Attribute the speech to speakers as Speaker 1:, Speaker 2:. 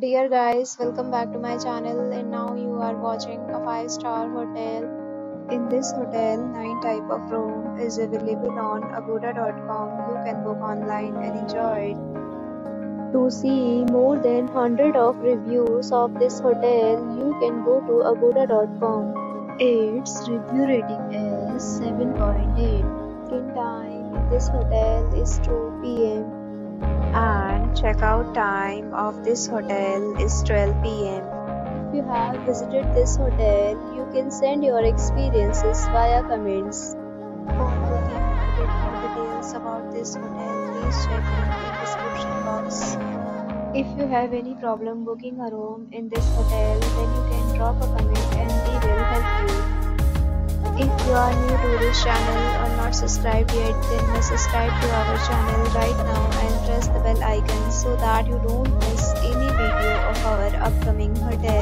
Speaker 1: Dear guys, welcome back to my channel and now you are watching a 5 star hotel. In this hotel, 9 type of room is available on agoda.com. You can book online and enjoy it. To see more than 100 of reviews of this hotel, you can go to agoda.com. Its review rating is 7.8. In time, this hotel is 2 pm and checkout time of this hotel is 12 pm. If you have visited this hotel, you can send your experiences via comments. For booking get more details about this hotel, please check in description box. If you have any problem booking a room in this hotel, then you can drop a comment and we will help you. If you are new to this channel or not subscribed yet, then subscribe to our channel right now and the bell icon so that you don't miss any video of our upcoming hotel.